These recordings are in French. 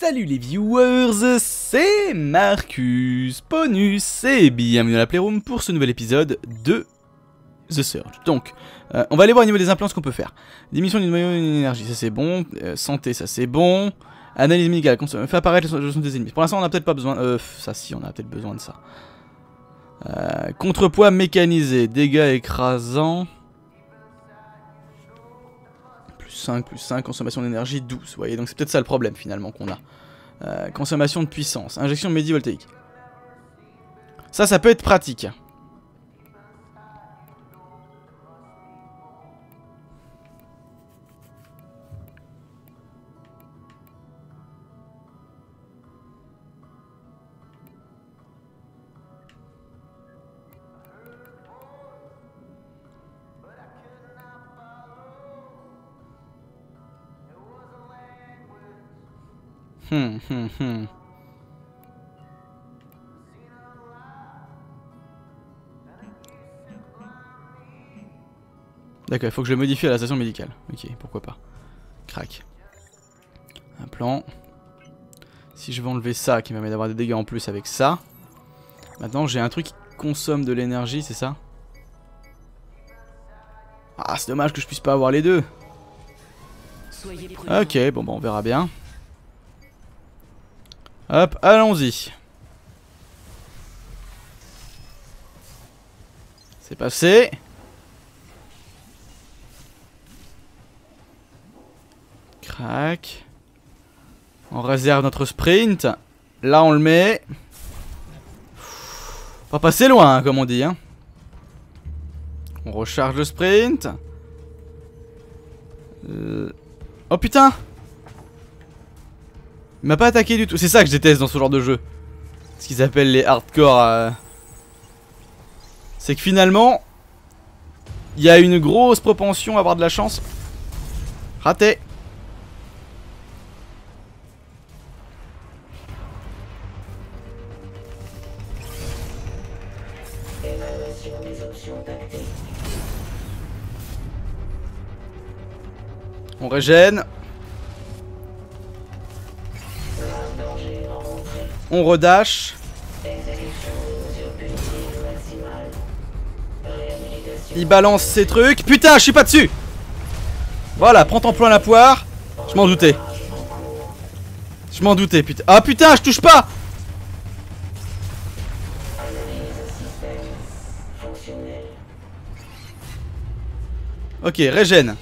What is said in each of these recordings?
Salut les viewers, c'est Marcus Ponus et bienvenue dans la Playroom pour ce nouvel épisode de The Surge. Donc, euh, on va aller voir au niveau des implants ce qu'on peut faire. Démission d'une moyenne d'énergie, ça c'est bon. Euh, santé, ça c'est bon. Analyse médicale, fait apparaître les gestion des ennemis. Pour l'instant, on n'a peut-être pas besoin. Euh, ça si, on a peut-être besoin de ça. Euh, contrepoids mécanisé, dégâts écrasants. Plus 5, plus 5, consommation d'énergie 12. Vous voyez, donc c'est peut-être ça le problème finalement qu'on a. Euh, consommation de puissance, injection médivoltaïque. Ça, ça peut être pratique. Hmm, hmm, hmm. D'accord, il faut que je le modifie à la station médicale. Ok, pourquoi pas. Crac. Un plan. Si je vais enlever ça, qui me permet d'avoir des dégâts en plus avec ça. Maintenant, j'ai un truc qui consomme de l'énergie, c'est ça? Ah, c'est dommage que je puisse pas avoir les deux. Ok, bon, bah on verra bien. Hop, allons-y. C'est passé. Crac. On réserve notre sprint. Là, on le met. Pas passer loin, hein, comme on dit. Hein. On recharge le sprint. Euh, oh putain il m'a pas attaqué du tout. C'est ça que je déteste dans ce genre de jeu. Ce qu'ils appellent les hardcore. Euh, c'est que finalement, il y a une grosse propension à avoir de la chance. Raté. On régène. On redash. Il balance ses trucs. Putain, je suis pas dessus Voilà, prends ton plan à la poire. Je m'en doutais. Je m'en doutais, putain. Ah putain, je touche pas Ok, régène.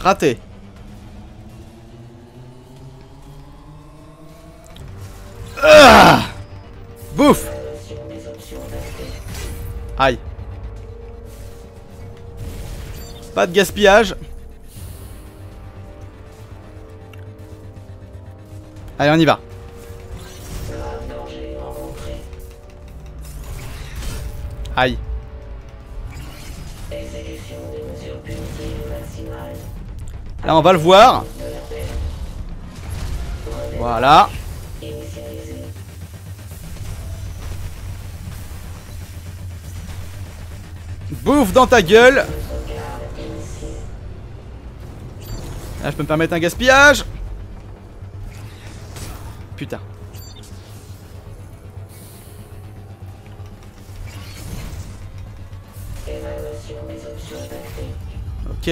Raté. Aïe. Pas de gaspillage. Allez, on y va. Aïe. Là, on va le voir. Voilà. Bouffe dans ta gueule. Là je peux me permettre un gaspillage. Putain. Ok.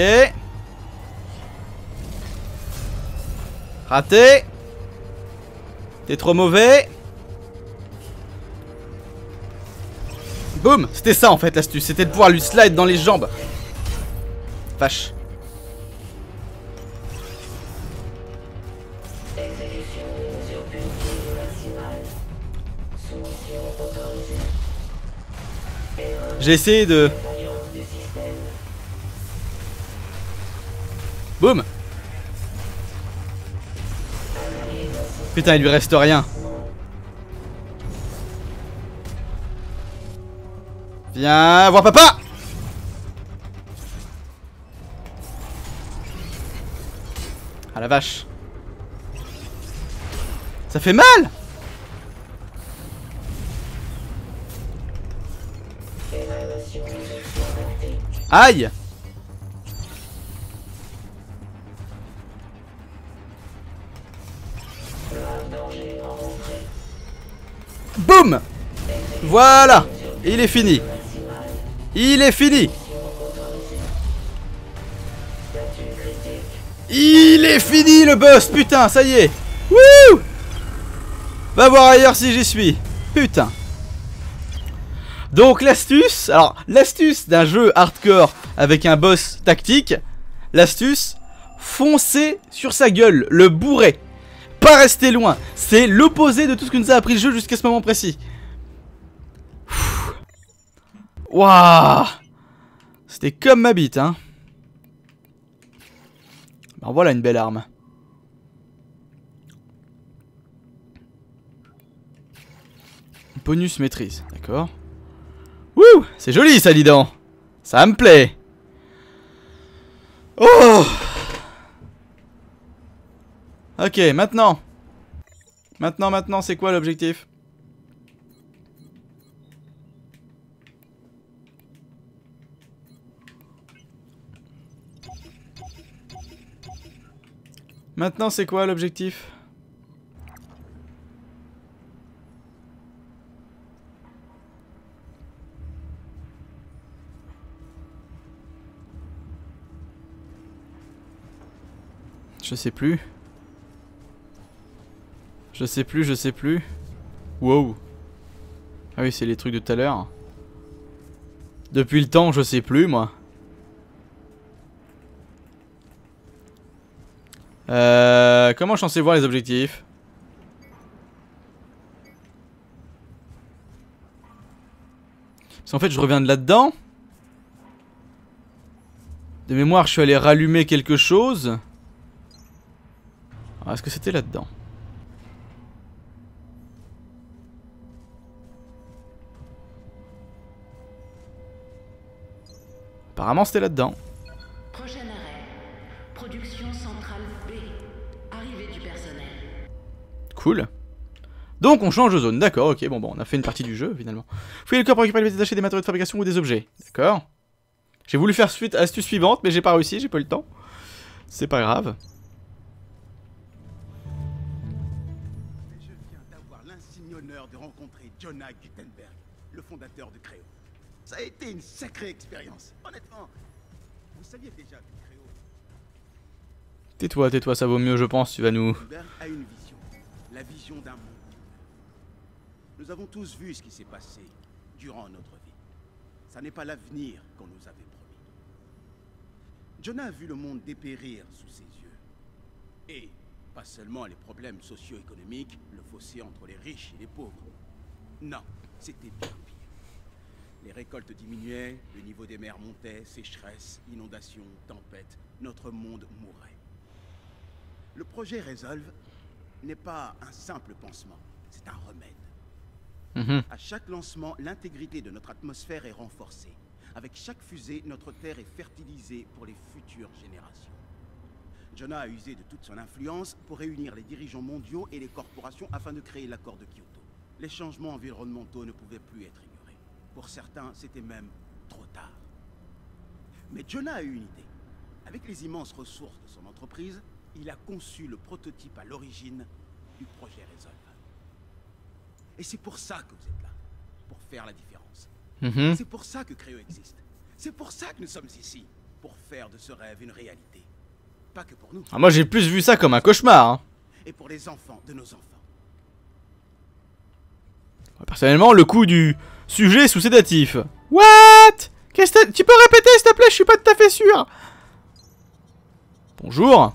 Raté. T'es trop mauvais Boum C'était ça en fait l'astuce, c'était de pouvoir lui slide dans les jambes. Vache. J'ai essayé de... Boum Putain, il lui reste rien. Viens voir papa. Ah la vache. Ça fait mal. Aïe. Boum. Voilà. Il est fini. Il est fini. Il est fini le boss Putain, ça y est. Wouh. Va voir ailleurs si j'y suis. Putain. Donc l'astuce Alors l'astuce d'un jeu hardcore avec un boss tactique L'astuce Foncer sur sa gueule Le bourrer. Pas rester loin. C'est l'opposé de tout ce que nous a appris le jeu jusqu'à ce moment précis Waouh C'était comme ma bite hein. Alors voilà une belle arme. Bonus maîtrise, d'accord. Wouh C'est joli ça, dis donc. Ça me plaît. Oh. Ok, maintenant. Maintenant, maintenant, c'est quoi l'objectif? Maintenant, c'est quoi l'objectif? Je sais plus. Je sais plus, je sais plus. Wow. Ah oui, c'est les trucs de tout à l'heure. Depuis le temps, je sais plus, moi. Euh, comment je suis censé voir les objectifs? Parce qu'en fait je reviens de là-dedans. De mémoire je suis allé rallumer quelque chose. Est-ce que c'était là-dedans? Apparemment c'était là-dedans Cool. Donc on change de zone, d'accord, ok, bon, bon, on a fait une partie du jeu finalement. Fouillez le corps pour récupérer les détachés des matériaux de fabrication ou des objets, d'accord. J'ai voulu faire suite astuce suivante, mais j'ai pas réussi, j'ai pas eu le temps. C'est pas grave. Je viens d'avoir l'insigne honneur de rencontrer Jonah Gutenberg, le fondateur de Créo. Ça a été une sacrée expérience, honnêtement. Vous saviez déjà que Créo... Tais-toi, tais-toi, ça vaut mieux, je pense, tu vas nous... Gutenberg a une vision la vision d'un monde. Nous avons tous vu ce qui s'est passé durant notre vie. Ça n'est pas l'avenir qu'on nous avait promis. Jonah a vu le monde dépérir sous ses yeux. Et pas seulement les problèmes socio-économiques, le fossé entre les riches et les pauvres. Non, c'était bien pire. Les récoltes diminuaient, le niveau des mers montait, sécheresse, inondations, tempêtes, notre monde mourait. Le projet Resolve n'est pas un simple pansement, c'est un remède. Mhm. À chaque lancement, l'intégrité de notre atmosphère est renforcée. Avec chaque fusée, notre Terre est fertilisée pour les futures générations. Jonah a usé de toute son influence pour réunir les dirigeants mondiaux et les corporations afin de créer l'accord de Kyoto. Les changements environnementaux ne pouvaient plus être ignorés. Pour certains, c'était même trop tard. Mais Jonah a eu une idée. Avec les immenses ressources de son entreprise, il a conçu le prototype à l'origine du projet Resolve. Et c'est pour ça que vous êtes là, pour faire la différence. Mhm. C'est pour ça que Créo existe. C'est pour ça que nous sommes ici, pour faire de ce rêve une réalité. Pas que pour nous, Ah, moi j'ai plus vu ça comme un cauchemar. Hein. et pour les enfants de nos enfants. Personnellement, le coup du sujet sous sédatif. What? Qu'est-ce que Tu peux répéter s'il te plaît? Je suis pas tout à fait sûr. Bonjour.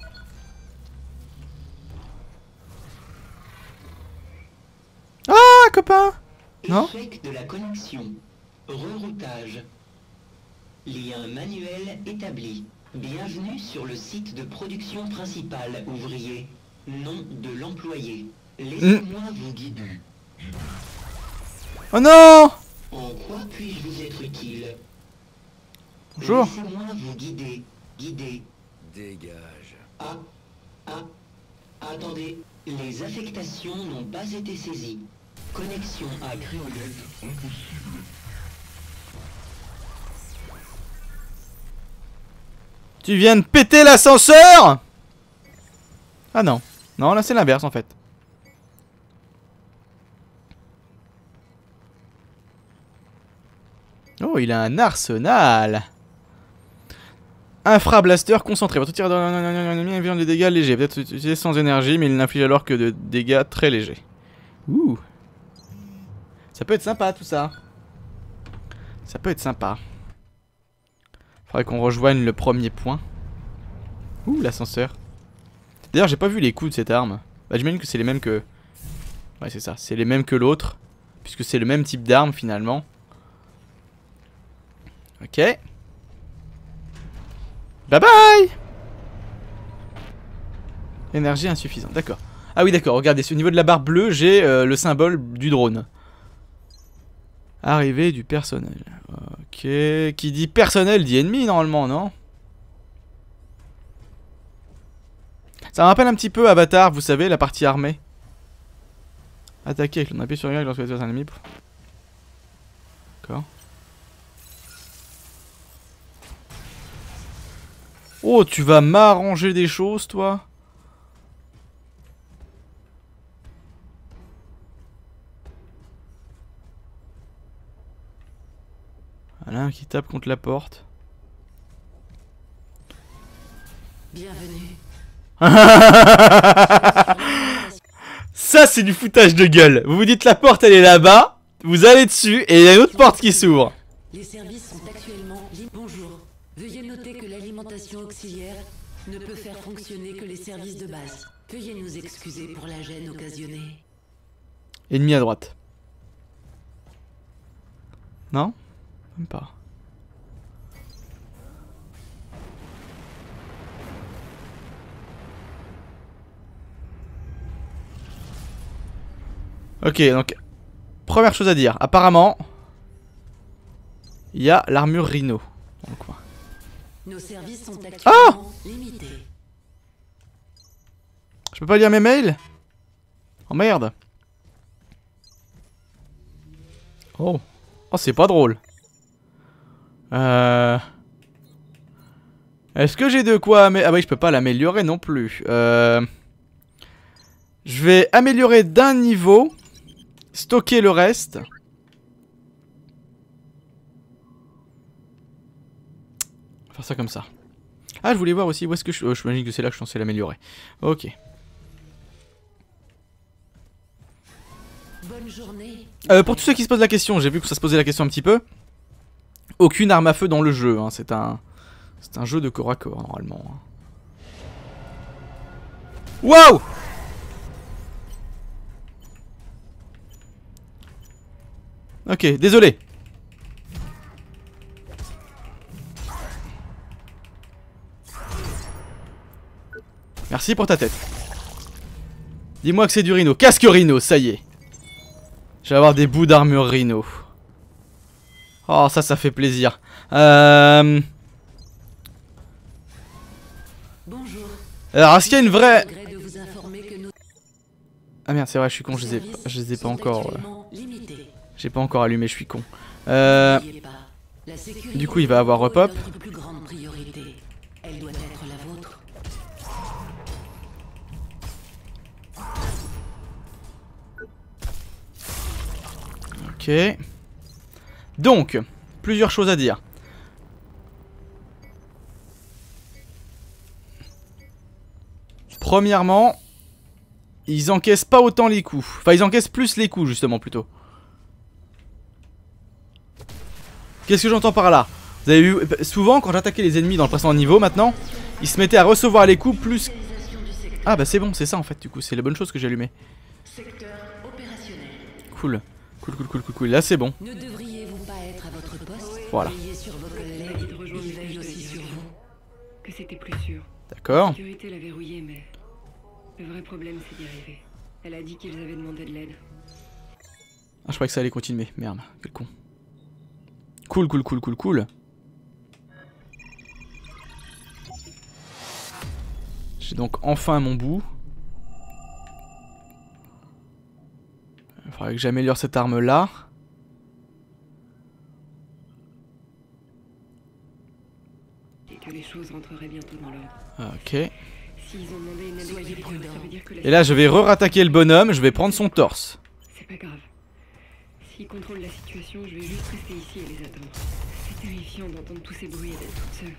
Ah, copain? Non? Échec de la connexion. Reroutage. Lien manuel établi. Bienvenue sur le site de production principale, ouvrier. Nom de l'employé. Laissez-moi vous guider. Oh non En quoi puis-je vous être utile? Bonjour. Laissez-moi vous guider. Guider. Dégage. Ah. Ah. Attendez. Les affectations n'ont pas été saisies. Connexion à impossible. Tu viens de péter l'ascenseur? Ah non. Non, là c'est l'inverse en fait. Oh, il a un arsenal Infra-blaster concentré. Votre tir de dégâts légers. Peut-être utilisé sans énergie, mais il n'inflige alors que de dégâts très légers. Ouh Ça peut être sympa tout ça. Ça peut être sympa. Faudrait qu'on rejoigne le premier point. Ouh, l'ascenseur. D'ailleurs, j'ai pas vu les coups de cette arme. Bah, j'imagine que c'est les mêmes que... Ouais, c'est ça. C'est les mêmes que l'autre. Puisque c'est le même type d'arme, finalement. Ok. Bye bye Énergie insuffisante, d'accord. Ah oui, d'accord, regardez, au niveau de la barre bleue, j'ai euh, le symbole du drone. Arrivée du personnel. Ok. Qui dit personnel dit ennemi, normalement, non Ça me rappelle un petit peu Avatar, vous savez, la partie armée. Attaquer avec le sur Y lorsque vous êtes un ennemi. D'accord. Oh, tu vas m'arranger des choses, toi Voilà, qui tape contre la porte. Bienvenue. Ça, c'est du foutage de gueule. Vous vous dites la porte, elle est là-bas. Vous allez dessus et il y a une autre porte qui s'ouvre. Les services sont actuellement... Bonjour. Veuillez noter que l'alimentation auxiliaire ne peut faire fonctionner que les services de base. Veuillez nous excuser pour la gêne occasionnée. Ennemi à droite. Non? Même pas. Ok, donc... Première chose à dire. Apparemment... Il y a l'armure Rhino dans le coin. Nos services sont actuellement limités. Je peux pas lire mes mails? Oh merde Oh Oh c'est pas drôle Euh... Est-ce que j'ai de quoi Ah oui je peux pas l'améliorer non plus Euh... Je vais améliorer d'un niveau Stocker le reste Faire ça comme ça ah, je voulais voir aussi où est-ce que je... Oh, je m'imagine que c'est là que je suis censé l'améliorer. Ok. Bonne journée. Euh, pour tous ceux qui se posent la question, j'ai vu que ça se posait la question un petit peu. Aucune arme à feu dans le jeu. Hein. C'est un... C'est un jeu de corps à corps, normalement. Hein. Waouh Ok, désolé. Merci pour ta tête. Dis-moi que c'est du rhino. Casque rhino, ça y est. Je vais avoir des bouts d'armure rhino. Oh, ça, ça fait plaisir. Euh... Bonjour. Alors, est-ce qu'il y a une vraie... Ah merde, c'est vrai, je suis con, je les ai, je les ai pas encore... euh. J'ai pas encore allumé, je suis con. Euh... Du coup, il va avoir repop. Ok. Donc, plusieurs choses à dire. Premièrement, ils encaissent pas autant les coups. Enfin, ils encaissent plus les coups, justement, plutôt. Qu'est-ce que j'entends par là? Vous avez vu, souvent, quand j'attaquais les ennemis dans le précédent niveau, maintenant, ils se mettaient à recevoir les coups plus... Ah bah c'est bon, c'est ça en fait, du coup, c'est la bonne chose que j'ai allumé. Secteur opérationnel. Cool. Cool, cool, cool, cool, cool. Là, c'est bon. Ne devriez-vous pas être à votre poste Voilà. Veillez sur vos collègues, ils veillent aussi sur vous. que c'était plus sûr. D'accord. La sécurité l'a verrouillé, mais le vrai problème, c'est d'y arriver. Elle a dit qu'ils avaient demandé de l'aide. Ah, je croyais que ça allait continuer. Merde, quel con. Cool, cool, cool, cool, cool. J'ai donc enfin mon bout. Faudrait que j'améliore cette arme là. Et que les choses rentreraient bientôt dans l'ordre. Ok. S'ils ont demandé une aide Soyez militaire, prudent. ça veut dire que la Et là, je vais re-rattaquer le bonhomme. Je vais prendre son torse. C'est pas grave. S'ils contrôlent la situation, je vais juste rester ici et les attendre. C'est terrifiant d'entendre tous ces bruits et d'être toute seule.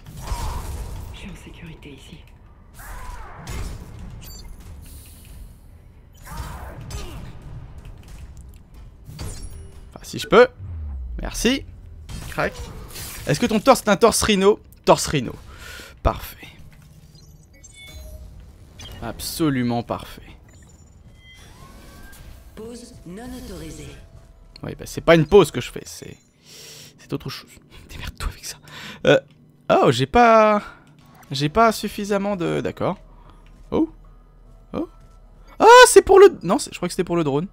Je suis en sécurité ici. Enfin, si je peux. Merci. Crac. Est-ce que ton torse est un torse rhino? Torse rhino. Parfait. Absolument parfait. Pause non autorisée. Oui, bah c'est pas une pause que je fais, c'est... C'est autre chose. Démerde-toi avec ça. Euh... Oh, j'ai pas... J'ai pas suffisamment de... D'accord. Oh Oh Ah, c'est pour le... Non, je crois que c'était pour le drone.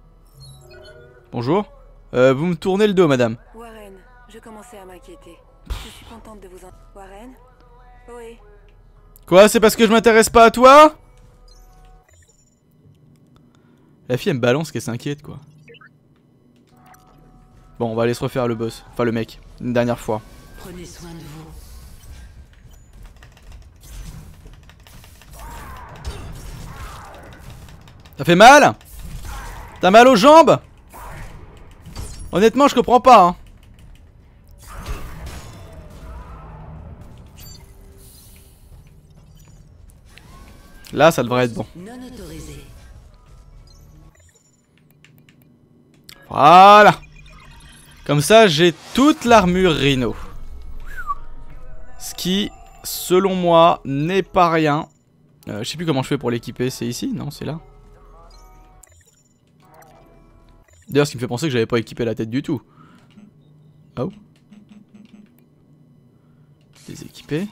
Bonjour. Euh, vous me tournez le dos, madame. Warren, je commençais à m'inquiéter. Je suis contente de vous en... Warren Oui. Quoi, c'est parce que je m'intéresse pas à toi? La fille, elle me balance qu'elle s'inquiète, quoi. Bon, on va aller se refaire le boss. Enfin, le mec. Une dernière fois. Prenez soin de vous. Ça fait mal? T'as mal aux jambes? Honnêtement, je comprends pas, hein. Là, ça devrait être bon. Voilà Comme ça, j'ai toute l'armure Rhino. Ce qui, selon moi, n'est pas rien. Euh, je sais plus comment je fais pour l'équiper. C'est ici? Non, c'est là. D'ailleurs, ce qui me fait penser que j'avais pas équipé la tête du tout. Oh. Déséquiper.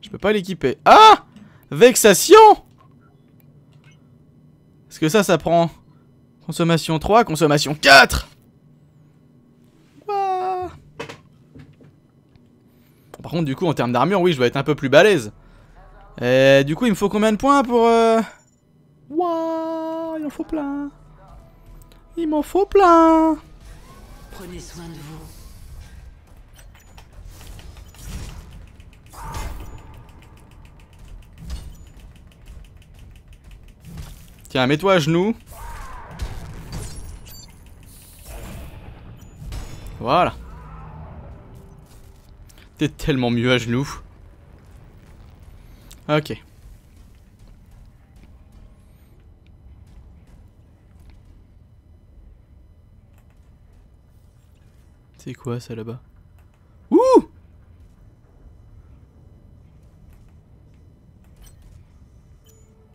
Je peux pas l'équiper. Ah Vexation Est-ce que ça, ça prend... Consommation 3, consommation 4 Ouah. Bon, Par contre, du coup, en termes d'armure, oui, je dois être un peu plus balèze. Du coup, il me faut combien de points pour... Euh... Il en faut plein. Il m'en faut plein. Prenez soin de vous. Tiens, mets-toi à genoux. Voilà. T'es tellement mieux à genoux. Ok. C'est quoi ça là-bas? Ouh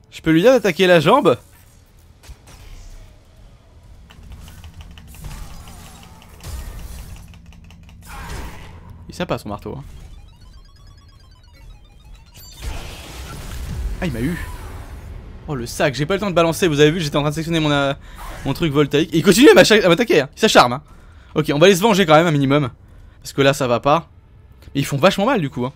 Je peux lui dire d'attaquer la jambe? Il sympa son marteau. Hein. Ah, il m'a eu. Oh, le sac, j'ai pas le temps de balancer. Vous avez vu, j'étais en train de sectionner mon, euh, mon truc voltaïque. Et il continue à m'attaquer. Hein. Il s'acharme. Hein. Ok, on va aller se venger quand même, un minimum. Parce que là, ça va pas. Mais ils font vachement mal du coup. Hein.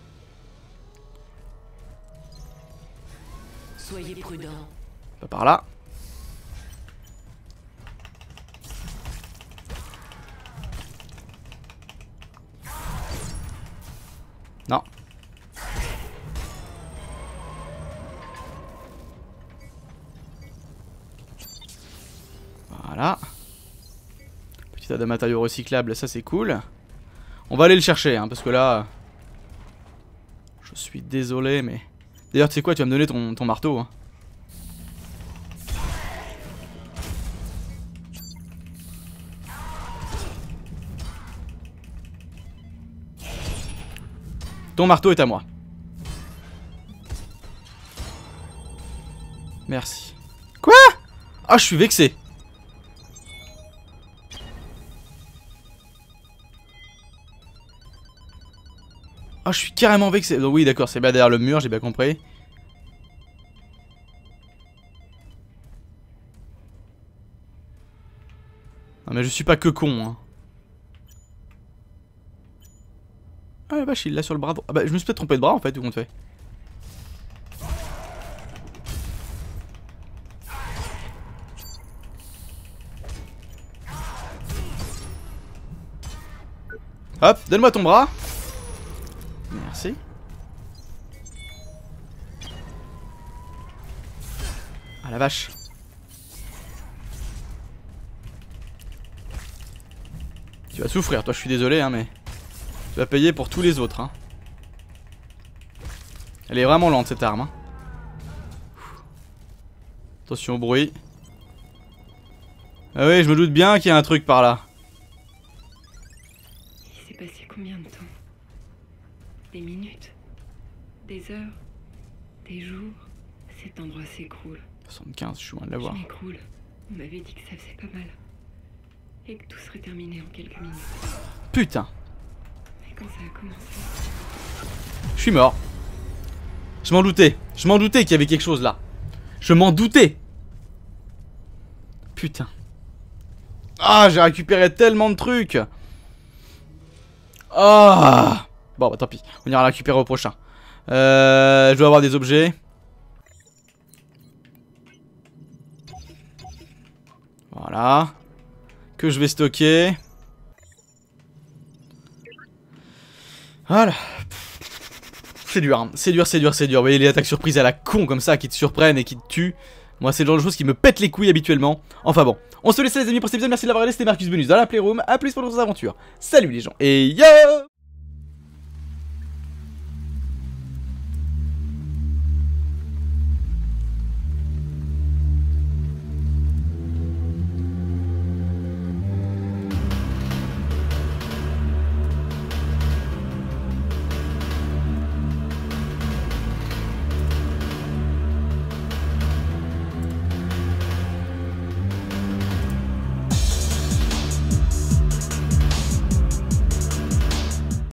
Soyez prudents. Pas par là. De matériaux recyclables, ça c'est cool. On va aller le chercher, hein, parce que là... Je suis désolé, mais... D'ailleurs, tu sais quoi, tu vas me donner ton, ton marteau. Hein. Ton marteau est à moi. Merci. Quoi? Ah, je suis vexé. Ah, je suis carrément vexé. Oui, d'accord, c'est bien derrière le mur, j'ai bien compris. Non mais je suis pas que con, hein. Ah la vache, il l'a sur le bras. Ah bah je me suis peut-être trompé de bras en fait, tout compte fait. Hop, donne-moi ton bras. Merci. Ah la vache. Tu vas souffrir, toi je suis désolé hein mais... Tu vas payer pour tous les autres hein. Elle est vraiment lente cette arme hein. Attention au bruit. Ah oui, je me doute bien qu'il y a un truc par là. Il s'est passé combien de temps? Des minutes Des heures Des jours Cet endroit s'écroule. 75, je suis loin de Je l'avoir. m'écroule. On m'avait dit que ça faisait pas mal. Et que tout serait terminé en quelques minutes. Putain, Mais quand ça a commencé, je suis mort. Je m'en doutais. Je m'en doutais qu'il y avait quelque chose là. Je m'en doutais. Putain. Ah, j'ai récupéré tellement de trucs. Ah. Bon, bah tant pis. On ira récupérer au prochain. Euh, je dois avoir des objets. Voilà. Que je vais stocker. Voilà. C'est dur, hein. c'est dur, c'est dur, c'est dur. Vous voyez les attaques surprises à la con comme ça qui te surprennent et qui te tuent. Moi, c'est le genre de choses qui me pètent les couilles habituellement. Enfin bon, on se laisse les amis pour cet épisode. Merci de l'avoir regardé. C'était Marcus Bonus dans la Playroom. A plus pour d'autres aventures. Salut les gens et yo